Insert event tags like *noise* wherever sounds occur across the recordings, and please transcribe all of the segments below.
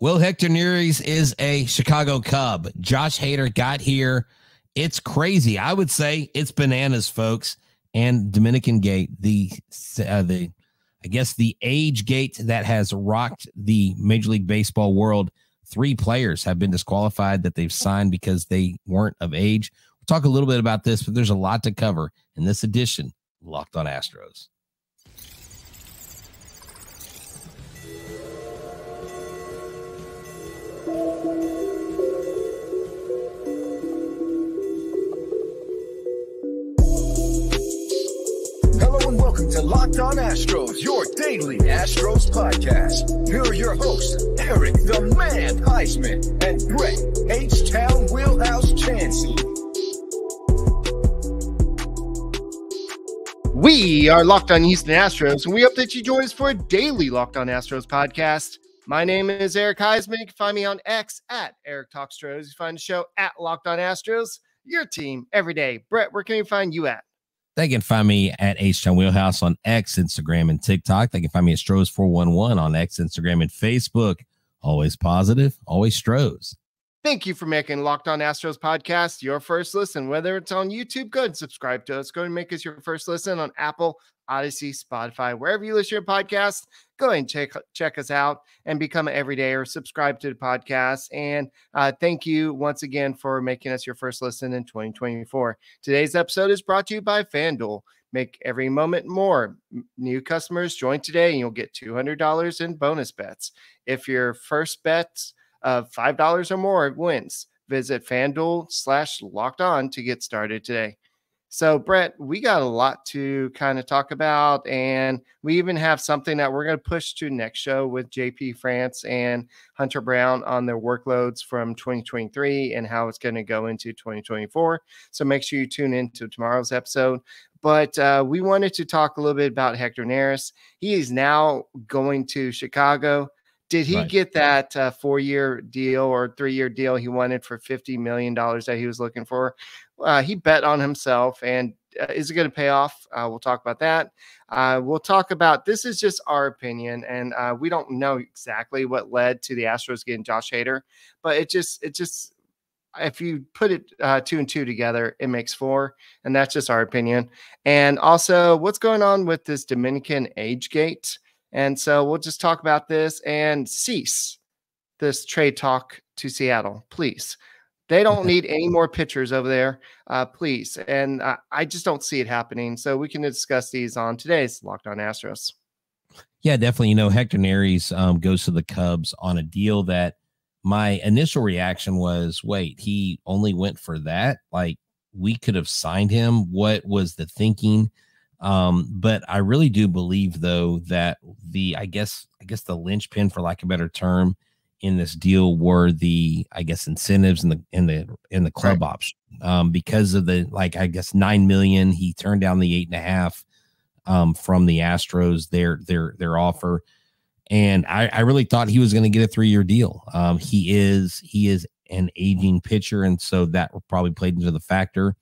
Will Hector Neris is a Chicago Cub. Josh Hader got here. It's crazy. I would say it's bananas, folks. And Dominican Gate, the uh, the I guess the age gate that has rocked the Major League Baseball world. Three players have been disqualified that they've signed because they weren't of age. We'll talk a little bit about this, but there's a lot to cover in this edition. Locked on Astros. Welcome to Locked On Astros, your daily Astros podcast. Here are your hosts, Eric the Man Huysman and Brett H Town Wheelhouse Chancey. We are Locked On Houston Astros, and we hope that you join us for a daily Locked On Astros podcast. My name is Eric Huysman. You can find me on X at Eric Talkstros. You find the show at Locked On Astros, your team every day. Brett, where can we find you at? They can find me at H Town Wheelhouse on X, Instagram, and TikTok. They can find me at Stros411 on X, Instagram, and Facebook. Always positive, always Stros. Thank you for making Locked On Astros podcast your first listen. Whether it's on YouTube, go and subscribe to us. Go and make us your first listen on Apple, Audacy, Spotify, wherever you listen to your podcast. Go and check check us out and become an everyday or subscribe to the podcast. And uh, thank you once again for making us your first listen in 2024. Today's episode is brought to you by FanDuel. Make every moment more. New customers join today and you'll get $200 in bonus bets. If your first bet of $5 or more wins, visit FanDuel slash locked on to get started today. So, Brett, we got a lot to kind of talk about, and we even have something that we're going to push to next show with JP France and Hunter Brown on their workloads from 2023 and how it's going to go into 2024. So, make sure you tune in to tomorrow's episode. But uh, we wanted to talk a little bit about Hector Neris. He is now going to Chicago. Did he right. get that uh, four year deal or three year deal he wanted for $50 million that he was looking for? Uh, he bet on himself. And uh, is it going to pay off? Uh, we'll talk about that. Uh, we'll talk about this is just our opinion. And uh, we don't know exactly what led to the Astros getting Josh Hader, but it just, it just, if you put it two and two together, it makes four. And that's just our opinion. And also, what's going on with this Dominican age gate? And so we'll just talk about this and cease this trade talk to Seattle, please. They don't *laughs* need any more pitchers over there, uh, please. And uh, I just don't see it happening. So we can discuss these on today's Locked On Astros. Yeah, definitely. You know, Hector Neris um, goes to the Cubs on a deal that my initial reaction was, wait, he only went for that? Like we could have signed him. What was the thinking? Um, but I really do believe though that the I guess I guess the linchpin, for lack of a better term, in this deal were the I guess incentives in the in the in the club right. option. Um, because of the like I guess nine million, he turned down the eight and a half um from the Astros their their their offer. And I, I really thought he was going to get a three year deal. Um, he is he is an aging pitcher, and so that probably played into the factor.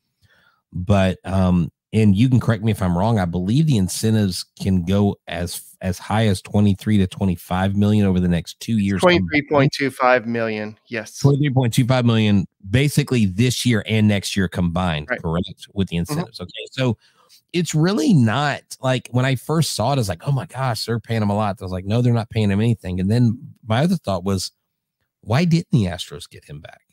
But um, and you can correct me if I'm wrong. I believe the incentives can go as as high as 23 to 25 million over the next two years. 23.25 million. Yes. 23.25 million basically this year and next year combined, right. correct? With the mm-hmm. incentives. Mm-hmm. Okay. So it's really not like when I first saw it, I was like, oh my gosh, they're paying him a lot. I was like, no, they're not paying him anything. And then my other thought was, why didn't the Astros get him back?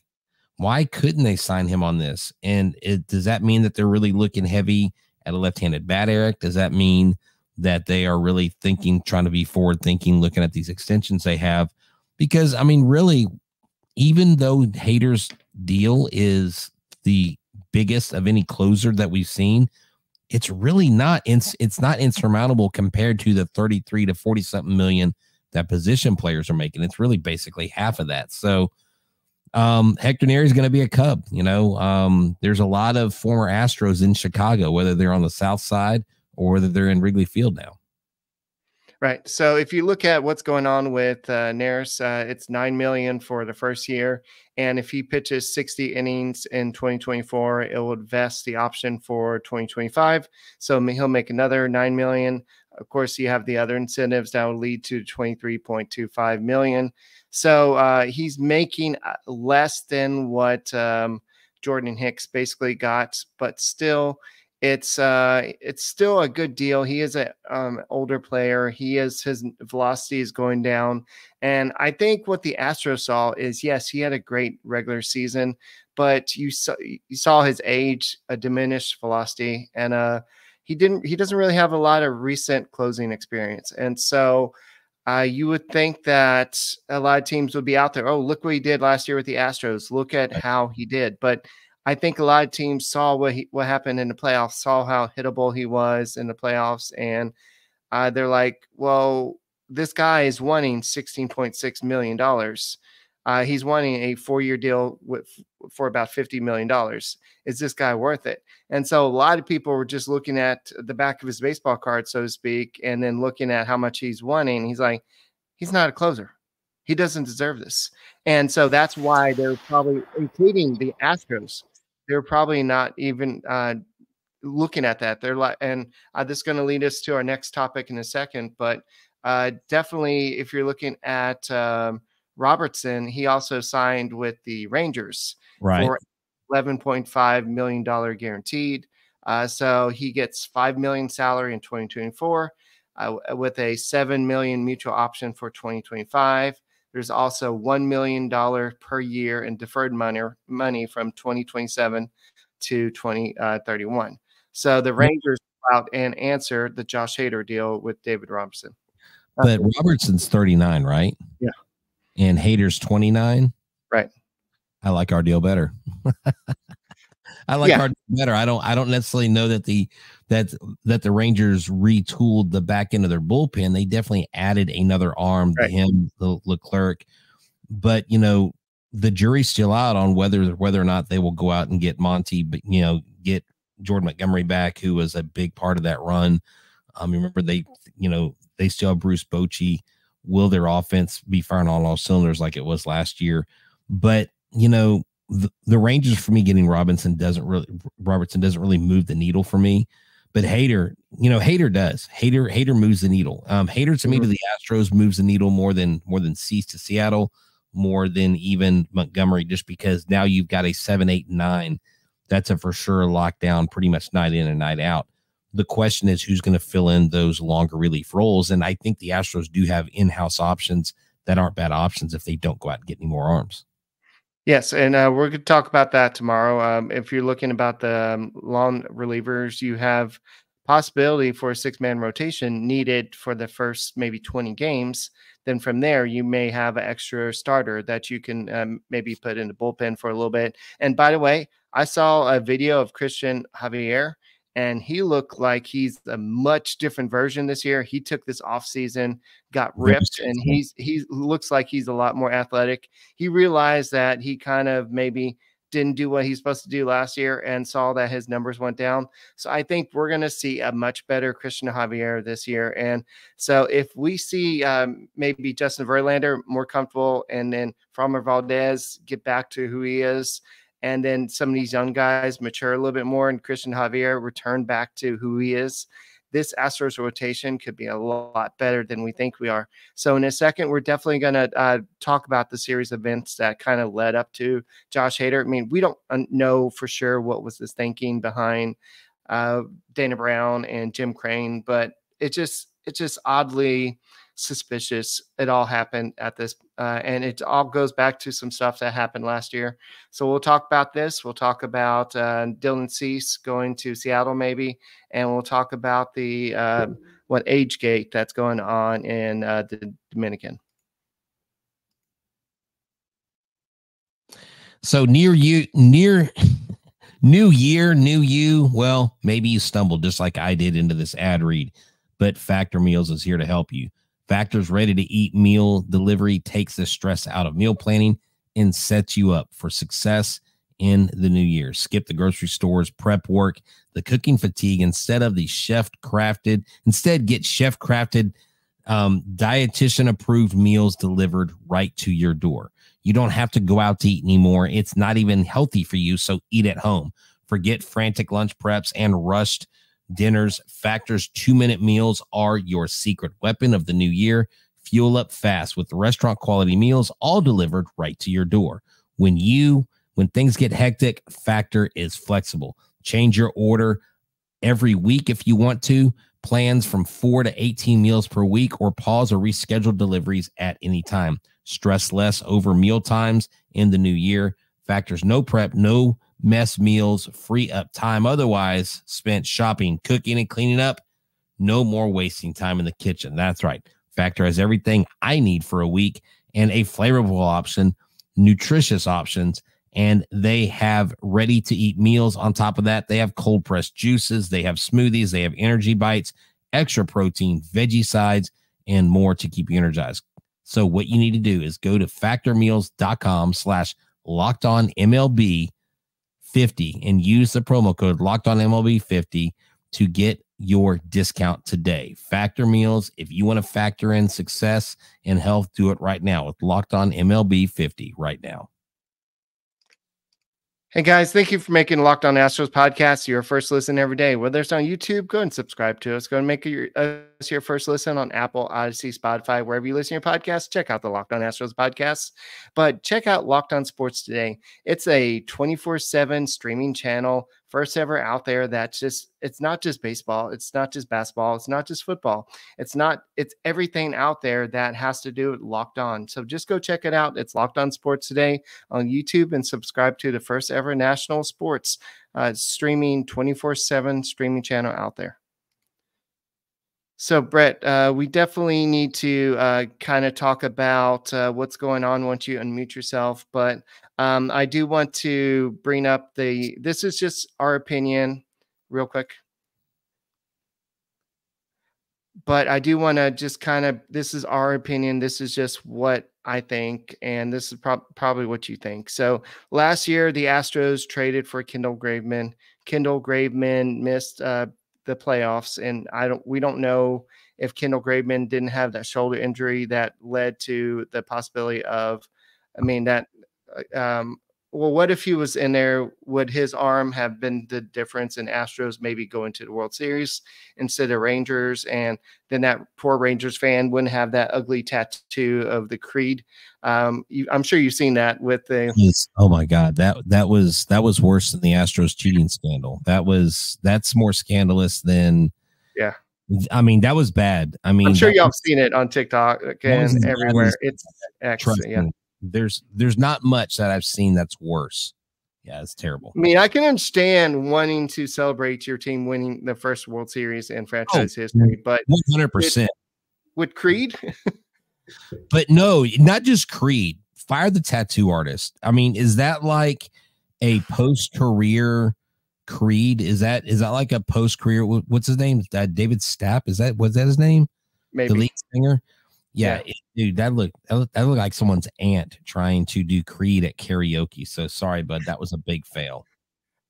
Why couldn't they sign him on this? And it, does that mean that they're really looking heavy at a left-handed bat, Eric? Does that mean that they are really thinking, trying to be forward thinking, looking at these extensions they have? Because I mean, really, even though Hader's deal is the biggest of any closer that we've seen, it's really not it's it's not insurmountable compared to the 33 to 40 something million that position players are making. It's really basically half of that. So um, Hector Neris is going to be a Cub. You know, um, there's a lot of former Astros in Chicago, whether they're on the South Side or whether they're in Wrigley Field now. Right. So if you look at what's going on with uh, Neris, uh, it's nine million for the first year, and if he pitches 60 innings in 2024, it will vest the option for 2025. So he'll make another nine million. Of course, you have the other incentives that will lead to 23.25 million. So uh, he's making uh, less than what um, Jordan Hicks basically got, but still, it's uh, it's still a good deal. He is an um, older player. He is his velocity is going down, and I think what the Astros saw is yes, he had a great regular season, but you saw you saw his age, a diminished velocity, and uh, he didn't he doesn't really have a lot of recent closing experience, and so. Uh, you would think that a lot of teams would be out there. Oh, look what he did last year with the Astros. Look at how he did. But I think a lot of teams saw what he, what happened in the playoffs, saw how hittable he was in the playoffs, and uh, they're like, "Well, this guy is wanting sixteen point six million dollars. Uh, he's wanting a four year deal with for about fifty million dollars. Is this guy worth it?" And so a lot of people were just looking at the back of his baseball card, so to speak, and then looking at how much he's wanting. He's like, "He's not a closer." He doesn't deserve this. And so that's why they're probably including the Astros they're probably not even uh, looking at that. They're like, and uh, this is going to lead us to our next topic in a second. But uh, definitely, if you're looking at um, Robertson, he also signed with the Rangers right. for $11.5 million guaranteed. Uh, so he gets five million salary in 2024 uh, with a seven million mutual option for 2025. There's also $1 million per year in deferred money, money from 2027 to 2031. Uh, so the Rangers out and answer the Josh Hader deal with David Robertson. But Robertson's 39, right? Yeah. And Hader's 29. Right. I like our deal better. *laughs* I like yeah. our better. I don't I don't necessarily know that the that that the Rangers retooled the back end of their bullpen. They definitely added another arm right. to him, the Leclerc. But you know, the jury's still out on whether whether or not they will go out and get Monty, but you know, get Jordan Montgomery back, who was a big part of that run. Um, remember they, you know, they still have Bruce Bochy. Will their offense be firing on all cylinders like it was last year? But you know, the, the Rangers for me getting Robinson doesn't really Robertson doesn't really move the needle for me. But Hader, you know, Hader does. Hader Hader moves the needle. Um, Hader to me to mm-hmm. the Astros moves the needle more than more than Cease to Seattle, more than even Montgomery, just because now you've got a seven, eight, nine. That's a for sure lockdown, pretty much night in and night out. The question is who's going to fill in those longer relief roles. And I think the Astros do have in-house options that aren't bad options if they don't go out and get any more arms. Yes, and uh, we're going to talk about that tomorrow. Um, if you're looking about the um, long relievers, you have possibility for a six man rotation needed for the first maybe 20 games. Then from there, you may have an extra starter that you can um, maybe put in the bullpen for a little bit. And by the way, I saw a video of Cristian Javier and he looked like he's a much different version this year. He took this off season, got ripped, and he's he looks like he's a lot more athletic. He realized that he kind of maybe didn't do what he's supposed to do last year and saw that his numbers went down. So I think we're going to see a much better Cristian Javier this year. And so if we see um, maybe Justin Verlander more comfortable and then Framber Valdez get back to who he is and then some of these young guys mature a little bit more and Cristian Javier return back to who he is, this Astros rotation could be a lot better than we think we are. So in a second, we're definitely going to uh, talk about the series of events that kind of led up to Josh Hader. I mean, we don't know for sure what was his thinking behind uh, Dana Brown and Jim Crane, but it just it just oddly suspicious. It all happened at this, uh, and it all goes back to some stuff that happened last year. So we'll talk about this. We'll talk about uh, Dylan Cease going to Seattle, maybe, and we'll talk about the uh, what age gate that's going on in uh, the Dominican. So near you, near new year, new you. Well, maybe you stumbled just like I did into this ad read, but Factor Meals is here to help you. Factor's ready to eat meal delivery takes the stress out of meal planning and sets you up for success in the new year. Skip the grocery stores, prep work, the cooking fatigue instead of the chef crafted. Instead, get chef crafted, um, dietitian approved meals delivered right to your door. You don't have to go out to eat anymore. It's not even healthy for you. So eat at home. Forget frantic lunch preps and rushed dinners. Factor's two minute meals are your secret weapon of the new year. Fuel up fast with restaurant quality meals, all delivered right to your door. When you when things get hectic, Factor is flexible. Change your order every week if you want to. Plans from four to 18 meals per week, or pause or reschedule deliveries at any time. Stress less over meal times in the new year. Factors no prep, no mess meals, free up time otherwise spent shopping, cooking, and cleaning up. No more wasting time in the kitchen. That's right. Factor has everything I need for a week and a flavorful option, nutritious options, and they have ready to eat meals. On top of that, they have cold pressed juices, they have smoothies, they have energy bites, extra protein, veggie sides, and more to keep you energized. So what you need to do is go to factormeals.com slash locked on MLB 50 and use the promo code locked on MLB 50 to get your discount today. Factor meals, if you want to factor in success and health, do it right now with locked on MLB 50 right now. Hey guys, thank you for making Locked On Astros podcast your first listen every day. Whether it's on YouTube, go and subscribe to us. Go and make your, us your first listen on Apple, Audacy, Spotify, wherever you listen to your podcast. Check out the Locked On Astros podcast. But check out Locked On Sports today. It's a 24 7 streaming channel first ever out there that's just it's not just baseball it's not just basketball it's not just football it's not it's everything out there that has to do with locked on. So just go check it out it's locked on sports today on youtube and subscribe to the first ever national sports uh, streaming 24 7 streaming channel out there so, Brett, uh, we definitely need to uh, kind of talk about uh, what's going on once you unmute yourself. But um, I do want to bring up the. This is just our opinion, real quick. But I do want to just kind of. This is our opinion. This is just what I think, and this is pro- probably what you think. So last year, the Astros traded for Kendall Graveman. Kendall Graveman missed uh, the playoffs. And I don't, we don't know if Kendall Graveman didn't have that shoulder injury that led to the possibility of, I mean, that, uh, um, well, what if he was in there? Would his arm have been the difference in Astros maybe going to the World Series instead of Rangers? And then that poor Rangers fan wouldn't have that ugly tattoo of the Creed. Um, you, I'm sure you've seen that with the. oh my God, that that was that was worse than the Astros cheating scandal. That was that's more scandalous than. Yeah. I mean, that was bad. I mean, I'm sure y'all have seen it on TikTok and everywhere. It's X, yeah. There's there's not much that I've seen that's worse. Yeah, it's terrible. I mean, I can understand wanting to celebrate your team winning the first World Series in franchise oh, history, but 100 percent with Creed. *laughs* but no, not just Creed. Fire the tattoo artist. I mean, is that like a post career Creed? Is that is that like a post career? What's his name? That David Stapp? Is that was that his name? Maybe the lead singer. Yeah, yeah. It, dude, that looked that looked, looked like someone's aunt trying to do Creed at karaoke. So sorry, bud, that was a big fail.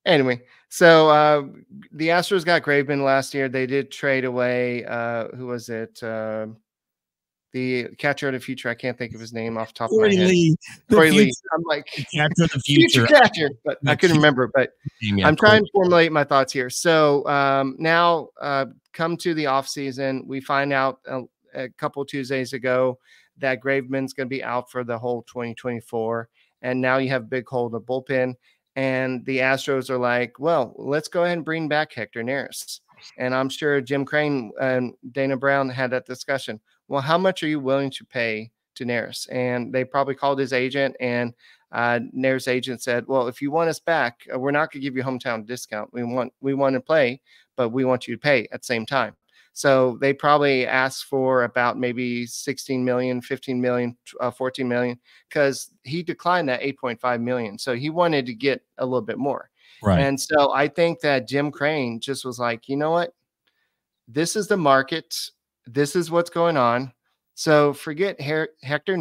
Anyway, so uh, the Astros got Graveman last year. They did trade away. Uh, who was it? Uh, the catcher of the future. I can't think of his name off top Korey of my head. Lee, Korey Lee. I'm like catcher of the future. future catcher, but I couldn't remember. But yeah, I'm trying to formulate my thoughts here. So um, now, uh, come to the off season, we find out uh, a couple Tuesdays ago that Graveman's going to be out for the whole 2024. And now you have big hole in the bullpen. And the Astros are like, well, let's go ahead and bring back Hector Neris. And I'm sure Jim Crane and Dana Brown had that discussion. Well, how much are you willing to pay to Neris? And they probably called his agent, and uh, Neris' agent said, "Well, if you want us back, uh, we're not going to give you hometown discount. We want we want to play, but we want you to pay at the same time." So they probably asked for about maybe 16 million, 15 million, uh, 14 million, because he declined that 8.5 million. So he wanted to get a little bit more. Right. And so I think that Jim Crane just was like, you know what? This is the market. This is what's going on. So forget Her- Hector.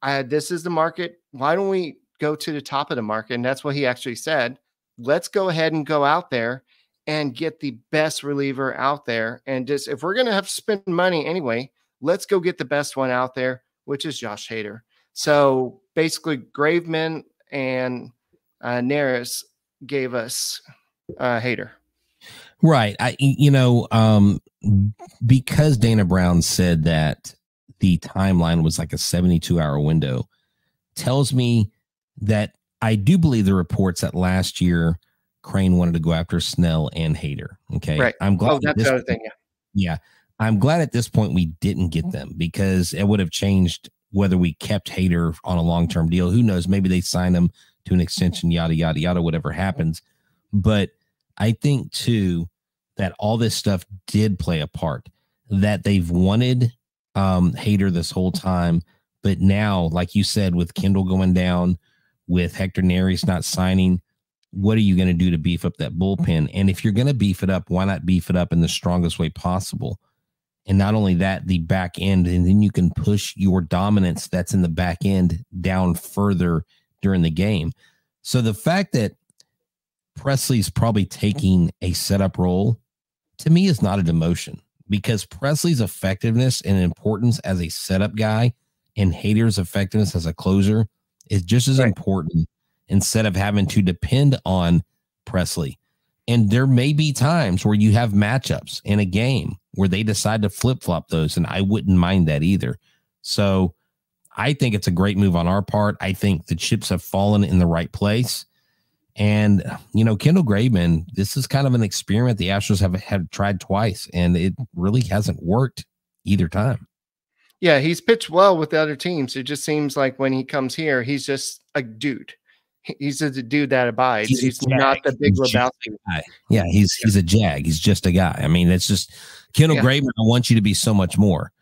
Uh, this is the market. Why don't we go to the top of the market? And that's what he actually said. Let's go ahead and go out there and get the best reliever out there. And just if we're going to have to spend money anyway, let's go get the best one out there, which is Josh Hader. So basically, Graveman and uh, Neris gave us uh, Hader. Right. I you know, um because Dana Brown said that the timeline was like a 72 hour window tells me that I do believe the reports that last year Crane wanted to go after Snell and Hader. Okay. Right. I'm glad Oh, that's the other thing. Yeah. yeah. I'm glad at this point we didn't get them because it would have changed whether we kept Hader on a long term deal. Who knows? Maybe they sign him to an extension, yada, yada, yada, whatever happens. But I think too that all this stuff did play a part, that they've wanted um Hader this whole time. But now, like you said, with Kendall going down, with Hector Neris not signing, what are you going to do to beef up that bullpen? Mm-hmm. And if you're going to beef it up, why not beef it up in the strongest way possible? And not only that, the back end, and then you can push your dominance that's in the back end down further during the game. So the fact that Pressly's probably taking a setup role to me is not a demotion because Pressly's effectiveness and importance as a setup guy and Hader's effectiveness as a closer is just as Right. important instead of having to depend on Pressly. And there may be times where you have matchups in a game where they decide to flip flop those, and I wouldn't mind that either. So I think it's a great move on our part. I think the chips have fallen in the right place. And you know, Kendall Graveman, this is kind of an experiment the Astros have have tried twice, and it really hasn't worked either time. Yeah, he's pitched well with the other teams. It just seems like when he comes here, he's just a dude. He- He's just a dude that abides. He's He's, not the big Lebowski. guy. Yeah, he's he's a jag. He's just a guy. I mean, it's just Kendall Yeah. Graveman. I want you to be so much more.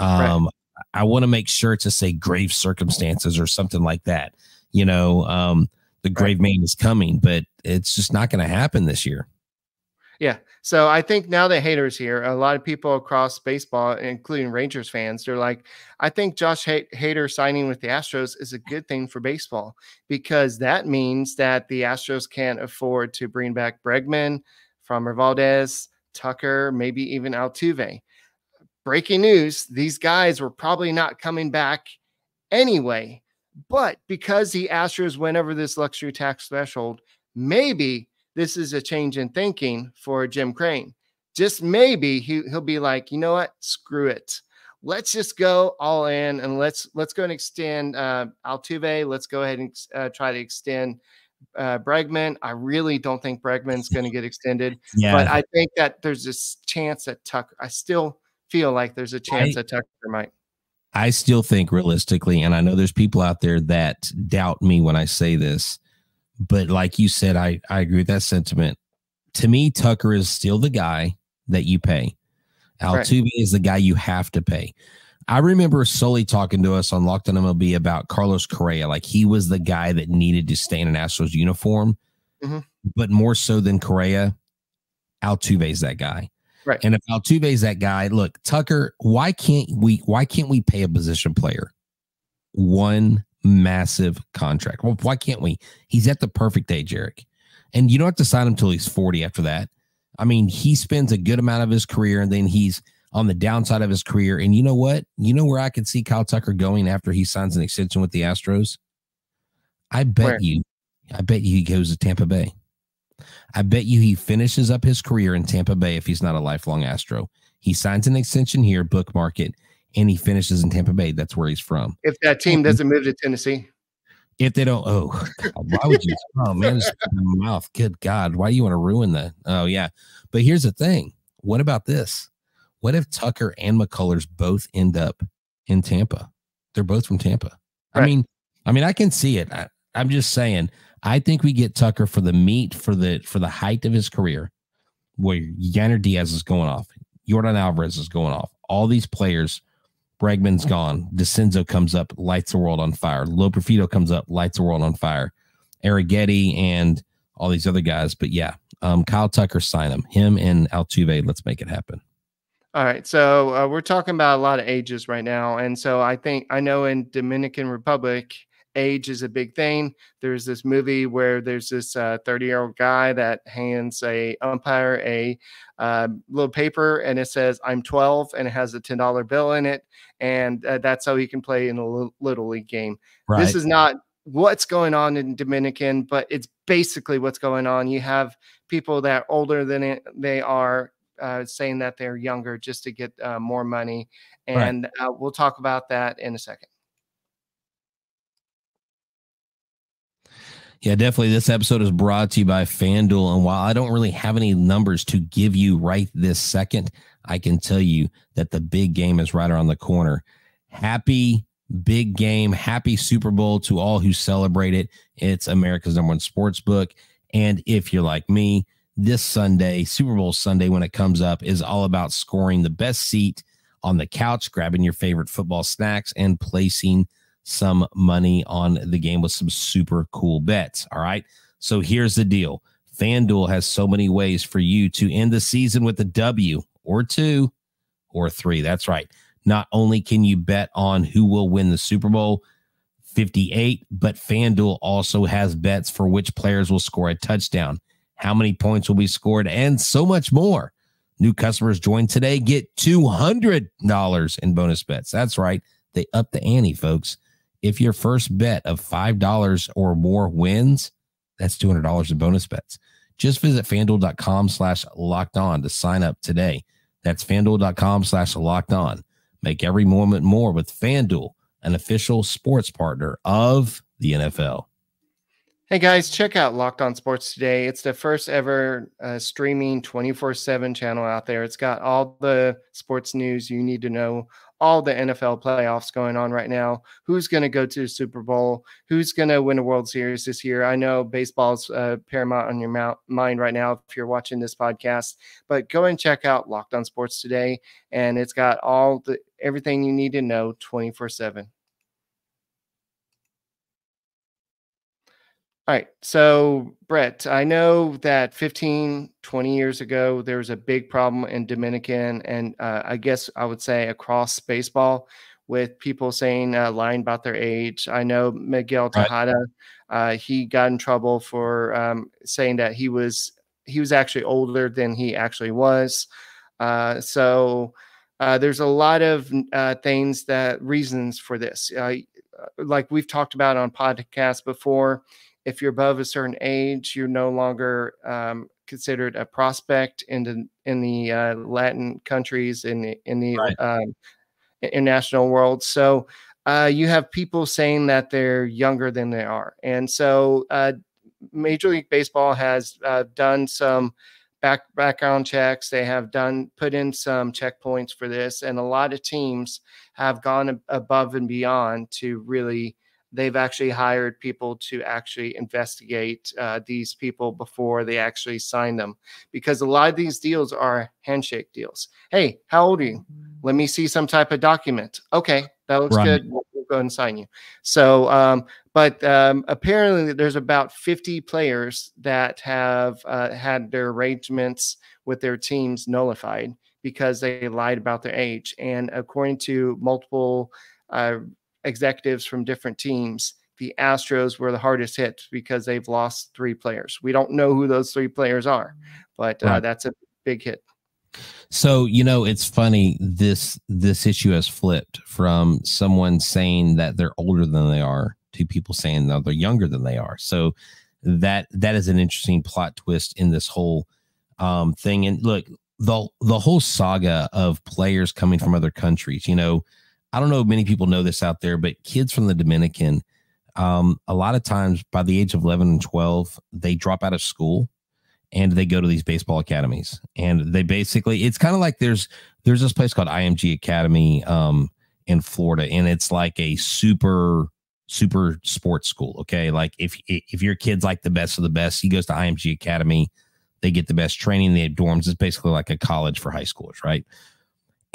Right. Um, I want to make sure to say grave circumstances or something like that. You know, um, the Right. grave man is coming, but it's just not going to happen this year. Yeah. So I think now that Hader's here, a lot of people across baseball, including Rangers fans, they're like, I think Josh Hay- Hader signing with the Astros is a good thing for baseball because that means that the Astros can't afford to bring back Bregman, Framber Valdez, Tucker, maybe even Altuve. Breaking news: These guys were probably not coming back anyway, but because the Astros went over this luxury tax threshold, maybe this is a change in thinking for Jim Crane. Just maybe he, he'll be like, you know what? Screw it. Let's just go all in and let's let's go and extend uh, Altuve. Let's go ahead and uh, try to extend uh, Bregman. I really don't think Bregman's going to get extended, Yeah, but I think that there's this chance that Tucker. I still feel like there's a chance I- that Tucker might. I still think realistically, and I know there's people out there that doubt me when I say this, but like you said, I, I agree with that sentiment. To me, Tucker is still the guy that you pay. Right. Altuve is the guy you have to pay. I remember Sully talking to us on Locked on MLB about Carlos Correa, like he was the guy that needed to stay in an Astros uniform, Mhm. but more so than Correa, Altuve's that guy. Right. And if Altuve's that guy, look, Tucker, why can't we why can't we pay a position player one massive contract? Well, why can't we? He's at the perfect age, Eric. And you don't have to sign him until he's 40 after that. I mean, he spends a good amount of his career and then he's on the downside of his career. And you know what? You know where I could see Kyle Tucker going after he signs an extension with the Astros? I bet Where? you, I bet you he goes to Tampa Bay. I bet you he finishes up his career in Tampa Bay if he's not a lifelong Astro. He signs an extension here, bookmark it, and he finishes in Tampa Bay. That's where he's from. If that team doesn't move to Tennessee, If they don't, oh, God, why would you? *laughs* Oh man, my mouth. Good God, why do you want to ruin that? Oh yeah, but here's the thing. What about this? What if Tucker and McCullers both end up in Tampa? They're both from Tampa. I mean, I mean, I can see it. I, I'm just saying. I think we get Tucker for the meat for the for the height of his career, where Yainer Diaz is going off, Yordan Alvarez is going off. All these players, Bregman's gone. Dezenzo comes up, lights the world on fire. Loperfido comes up, lights the world on fire. Arrighetti and all these other guys. But yeah, um, Kyle Tucker sign him. Him and Altuve. Let's make it happen. All right, so uh, we're talking about a lot of ages right now, and so I think I know in Dominican Republic, age is a big thing. There's this movie where there's this 30 year old guy that hands a umpire a uh, little paper, and it says "I'm 12," and it has a ten dollar bill in it, and uh, that's how he can play in a little league game. Right. This is not what's going on in Dominican, but it's basically what's going on. You have people that are older than it, they are uh, saying that they're younger just to get uh, more money. And right. uh, we'll talk about that in a second. Yeah, definitely. This episode is brought to you by FanDuel. And while I don't really have any numbers to give you right this second, I can tell you that the big game is right around the corner. Happy big game. Happy Super Bowl to all who celebrate it. It's America's number one sports book. And if you're like me, this Sunday, Super Bowl Sunday, when it comes up, is all about scoring the best seat on the couch, grabbing your favorite football snacks, and placing some money on the game with some super cool bets. All right. So here's the deal FanDuel has so many ways for you to end the season with a W or two or three. That's right. Not only can you bet on who will win the Super Bowl 58, but FanDuel also has bets for which players will score a touchdown, how many points will be scored, and so much more. New customers join today, get $200 in bonus bets. That's right. They up the ante, folks. If your first bet of $5 or more wins, that's $200 in bonus bets. Just visit fanduel.com slash locked on to sign up today. That's fanduel.com slash locked on. Make every moment more with FanDuel, an official sports partner of the NFL. Hey guys, check out Locked On Sports today. It's the first ever uh, streaming 24 7 channel out there. It's got all the sports news you need to know, all the NFL playoffs going on right now. Who's going to go to the Super Bowl? Who's going to win a World Series this year? I know baseball's uh, paramount on your mount, mind right now if you're watching this podcast, but go and check out Locked On Sports today. And it's got all the everything you need to know 24 7. All right. So, Brett, I know that 15, 20 years ago, there was a big problem in Dominican, and uh, I guess I would say across baseball with people saying, uh, lying about their age. I know Miguel Tejada, right. uh, he got in trouble for um, saying that he was he was actually older than he actually was. Uh, so, uh, there's a lot of uh, things that reasons for this. like we've talked about on podcasts before, if you're above a certain age, you're no longer um, considered a prospect in the in the uh, Latin countries in the in the right. um, international world. So uh, you have people saying that they're younger than they are, and so uh, Major League Baseball has uh, done some back background checks. They have done put in some checkpoints for this, and a lot of teams have gone above and beyond to really they've actually hired people to actually investigate uh, these people before they actually sign them. Because a lot of these deals are handshake deals. Hey how old are you? Let me see some type of document. Okay that looks right. good. We'll, we'll, go and sign you. So um, but um, apparently there's about 50 players that have uh, had their arrangements with their teams nullified because they lied about their age. And according to multiple uh, executives from different teams, the Astros were the hardest hit because they've lost three players. We don't know who those three players are, but uh, right. that's a big hit. So you know, it's funny this this issue has flipped from someone saying that they're older than they are to people saying that they're younger than they are. So that that is an interesting plot twist in this whole um, thing. And look, the the whole saga of players coming from other countries. You know, I don't know if many people know this out there, but kids from the Dominican, um, a lot of times by the age of 11 and 12, they drop out of school and they go to these baseball academies. And they basically, it's kind of like there's, there's this place called IMG Academy um, in Florida, and it's like a super, super sports school. Okay. Like if, if your kid's like the best of the best, he goes to IMG Academy, they get the best training, they have dorms. It's basically like a college for high schoolers, right?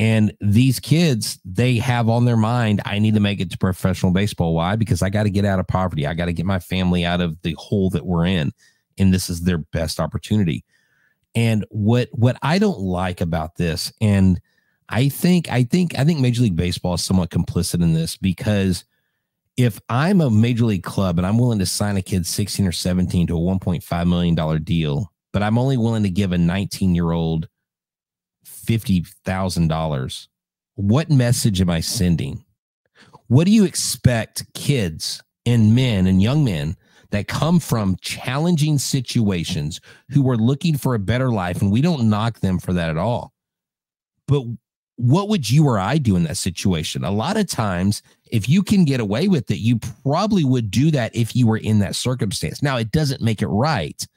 And these kids, they have on their mind, I need to make it to professional baseball. Why? Because I got to get out of poverty. I got to get my family out of the hole that we're in. And this is their best opportunity. And what what I don't like about this, and I think I think I think Major League Baseball is somewhat complicit in this because if I'm a major league club and I'm willing to sign a kid 16 or 17 to a 1.5 million dollar deal, but I'm only willing to give a 19 year old $50,000, what message am I sending? What do you expect kids and men and young men that come from challenging situations who are looking for a better life. And we don't knock them for that at all. But what would you or I do in that situation? A lot of times, if you can get away with it, you probably would do that if you were in that circumstance. Now, it doesn't make it right,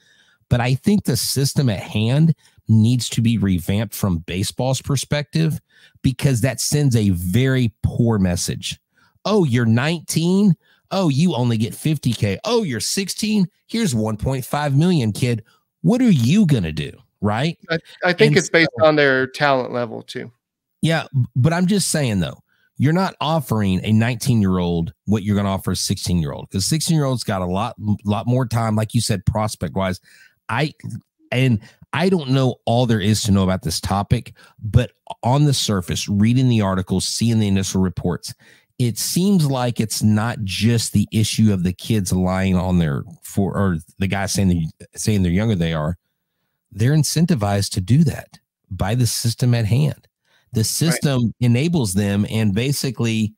but I think the system at hand needs to be revamped from baseball's perspective because that sends a very poor message. Oh, you're 19. Oh, you only get 50K. Oh, you're 16. Here's 1.5 million, kid. What are you going to do? Right. I, I think and it's based so, on their talent level, too. Yeah. But I'm just saying, though, you're not offering a 19 year old what you're going to offer a 16 year old because 16 year olds got a lot, lot more time, like you said, prospect wise. I, and I don't know all there is to know about this topic, but on the surface, reading the articles, seeing the initial reports, it seems like it's not just the issue of the kids lying on their for or the guy saying they, saying they're younger they are. They're incentivized to do that by the system at hand. The system right. enables them and basically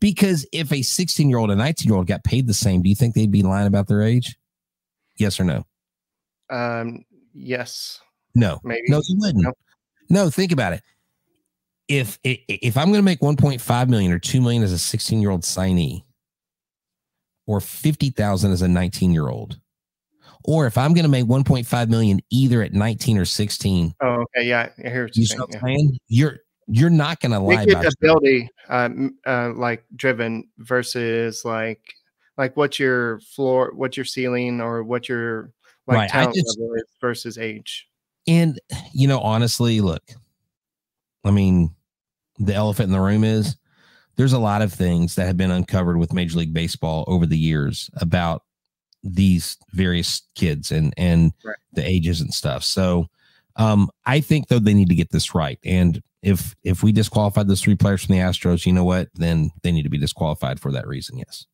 because if a 16 year old and 19 year old got paid the same, do you think they'd be lying about their age? Yes or no? Um, yes. No, maybe. No, you wouldn't. No. no, think about it if if I'm going to make 1.5 million or 2 million as a 16 year old signee, or 50,000 as a 19 year old, or if I'm going to make 1.5 million either at 19 or 16. Oh, okay, yeah, I hear what you're saying. Yeah. saying. You're you're not going to lie about ability, uh, uh, like driven versus like like what's your floor, what's your ceiling, or what your like right. talent just, level is versus age. And you know, honestly, look, I mean, the elephant in the room is there's a lot of things that have been uncovered with Major League Baseball over the years about these various kids and and right. the ages and stuff. So um, I think though they need to get this right. And if if we disqualified those three players from the Astros, you know what? Then they need to be disqualified for that reason. Yes.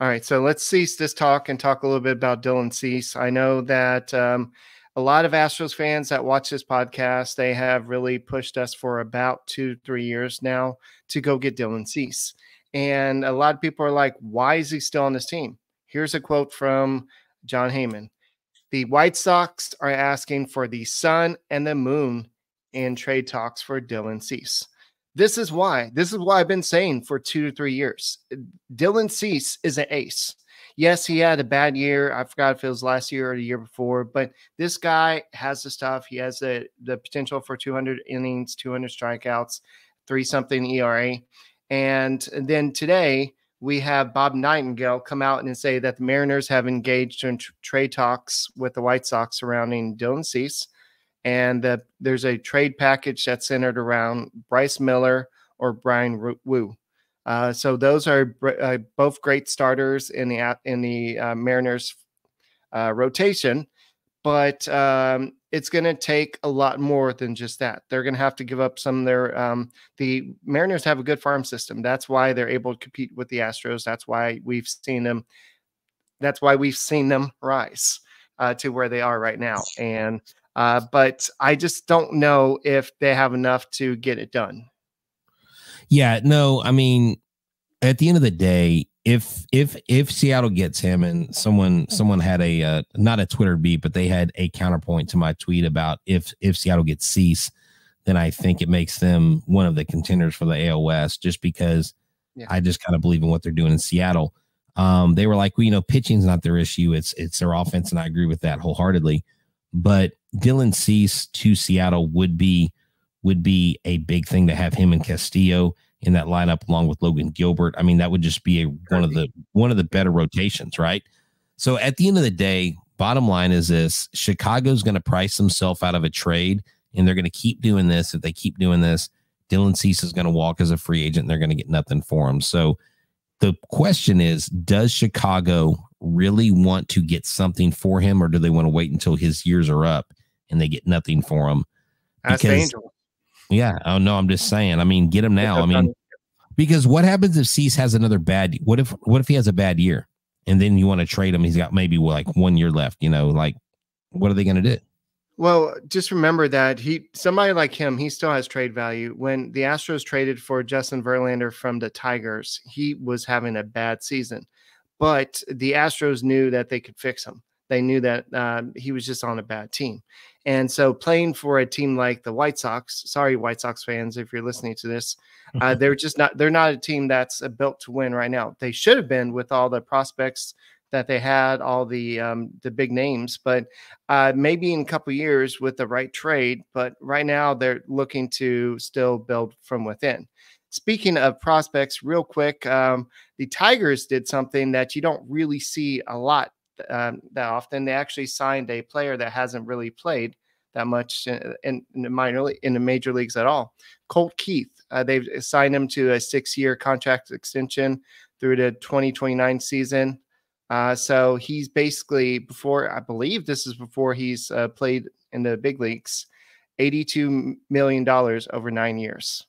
All right. So let's cease this talk and talk a little bit about Dylan Cease. I know that um, a lot of Astros fans that watch this podcast, they have really pushed us for about two, three years now to go get Dylan Cease. And a lot of people are like, why is he still on this team? Here's a quote from Jon Heyman The White Sox are asking for the sun and the moon in trade talks for Dylan Cease. This is why. This is why I've been saying for two to three years. Dylan Cease is an ace yes, he had a bad year. I forgot if it was last year or the year before, but this guy has the stuff. He has the the potential for 200 innings, 200 strikeouts, three something ERA. And then today we have Bob Nightingale come out and say that the Mariners have engaged in trade talks with the White Sox surrounding Dylan Cease, and that there's a trade package that's centered around Bryce Miller or Bryan Woo. Uh, so those are uh, both great starters in the in the uh, Mariners uh, rotation, but um, it's going to take a lot more than just that. They're going to have to give up some of their. Um, the Mariners have a good farm system. That's why they're able to compete with the Astros. That's why we've seen them. That's why we've seen them rise uh, to where they are right now. And uh, but I just don't know if they have enough to get it done. Yeah, no, I mean, at the end of the day, if if if Seattle gets him and someone someone had a uh, not a Twitter beat, but they had a counterpoint to my tweet about if if Seattle gets Cease, then I think it makes them one of the contenders for the AOS just because yeah. I just kind of believe in what they're doing in Seattle. Um, they were like, well, you know, pitching's not their issue; it's it's their offense, and I agree with that wholeheartedly. But Dylan Cease to Seattle would be would be a big thing to have him and Castillo in that lineup along with Logan Gilbert. I mean, that would just be a, one of the one of the better rotations, right? So at the end of the day, bottom line is this: Chicago's going to price themselves out of a trade, and they're going to keep doing this. If they keep doing this, Dylan Cease is going to walk as a free agent. And they're going to get nothing for him. So the question is: Does Chicago really want to get something for him, or do they want to wait until his years are up and they get nothing for him? Because, yeah. Oh no, I'm just saying. I mean, get him now. I mean, because what happens if Cease has another bad? What if what if he has a bad year, and then you want to trade him? He's got maybe like one year left. You know, like what are they going to do? Well, just remember that he somebody like him, he still has trade value. When the Astros traded for Justin Verlander from the Tigers, he was having a bad season. but the Astros knew that they could fix him. They knew that uh, he was just on a bad team. And so playing for a team like the White Sox, sorry, White Sox fans, if you're listening to this, uh, *laughs* they're just not, they're not a team that's uh, built to win right now. They should have been with all the prospects that they had, all the, um, the big names, but uh, maybe in a couple years with the right trade. But right now they're looking to still build from within. Speaking of prospects, real quick, um, the Tigers did something that you don't really see a lot um, that often. They actually signed a player that hasn't really played that much in, in, in the minor in the major leagues at all. Colt Keith, uh, they've signed him to a six-year contract extension through the 2029 season. Uh, so he's basically before I believe this is before he's uh, played in the big leagues, 82 million dollars over nine years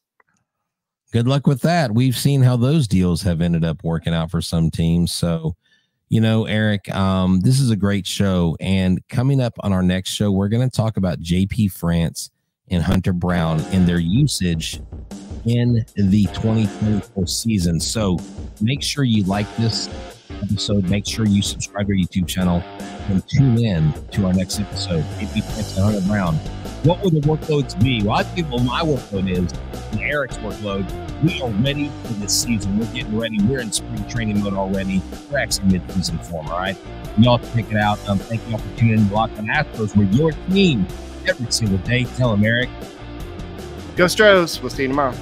good luck with that. We've seen how those deals have ended up working out for some teams. So, you know, Eric, um, this is a great show. And coming up on our next show, we're going to talk about JP France and Hunter Brown and their usage in the 2024 season. So make sure you like this episode. Make sure you subscribe to our YouTube channel and tune in to our next episode. JP France and Hunter Brown. What will the workloads be? Well, I think what my workload is and Eric's workload we are ready for this season. We're getting ready. We're in spring training mode already. We're actually mid-season form, all right? Y'all check it out. Um, thank you for tuning in to Locked on Astros. We're your team every single day. Tell them, Eric. Go Stros. We'll see you tomorrow.